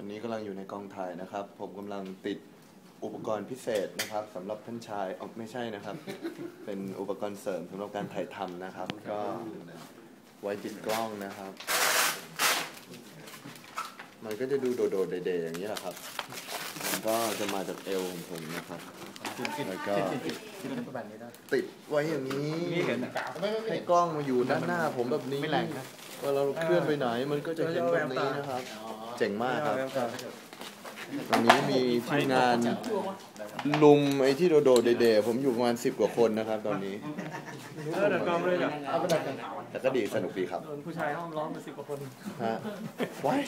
อันนี้กำลังอยู่ในกองถ่ายนะครับ ผมกำลังติดอุปกรณ์พิเศษนะครับสำหรับท่านชายอ๋อไม่ใช่นะครับ เป็นอุปกรณ์เสริมสำหรับการถ่ายทำนะครับ ก็ไว้ติดกล้องนะครับ มันก็จะดูโดดๆเด่ๆอย่างนี้แหละครับ มันก็จะมาจากเอวของผมนะครับแล้วก็ติดไว้อย่างนี้ให้กล้องมาอยู่ด้านหน้าผมแบบนี้ ไม่แรงนะ เวลาเราเคลื่อนไปไหนมันก็จะเห็นแบบนี้นะครับ เจ๋งมากครับวันนี้มีทีมงานลุมไอ้ที่โดดๆเด่ๆผมอยู่ประมาณสิบกว่าคนนะครับ ตอนนี้เออเดี๋ยวกองเลยเนี่ยแต่ก็ดีสนุกดีครับโดนผู้ชายห้อมล้อมมาสิบกว่าคนฮะว้าย